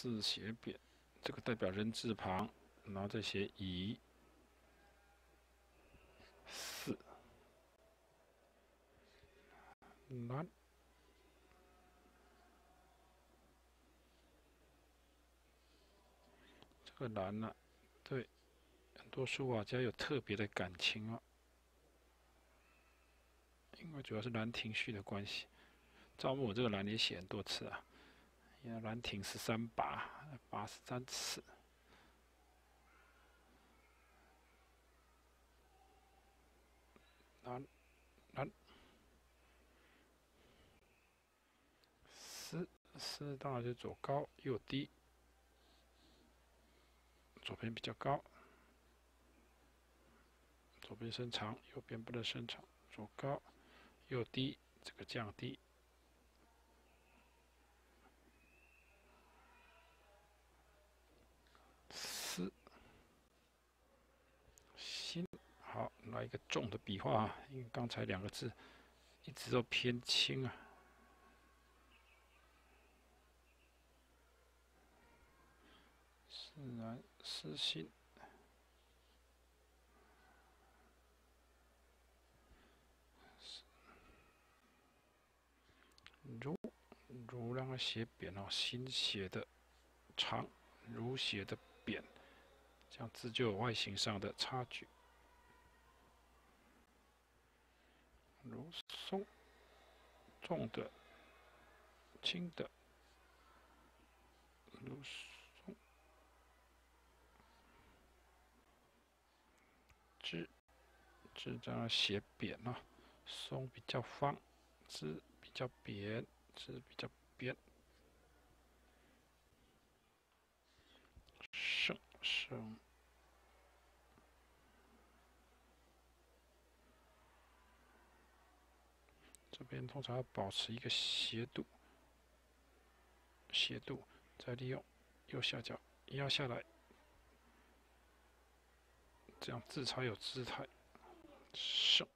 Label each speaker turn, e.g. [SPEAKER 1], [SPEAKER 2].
[SPEAKER 1] 四斜扁，这个代表人字旁，然后再写乙四南，这个蓝呢，对很多书法家有特别的感情啊，因为主要是兰亭序的关系。赵牧这个兰也写很多次啊。因为兰亭十三把，八十三次。兰兰四四当然就左高右低，左边比较高，左边伸长，右边不能伸长，左高右低，这个降低。心好，来一个重的笔画啊！因为刚才两个字一直都偏轻啊。自然私心，如如让它写扁哦，心写的长，如写的扁。这样字就有外形上的差距，如松，重的，轻的，如松，枝，枝这样写扁了，松比较方，枝比较扁，枝比较扁，胜。升，这边通常要保持一个斜度，斜度，再利用右下角压下来，这样字才有姿态。上。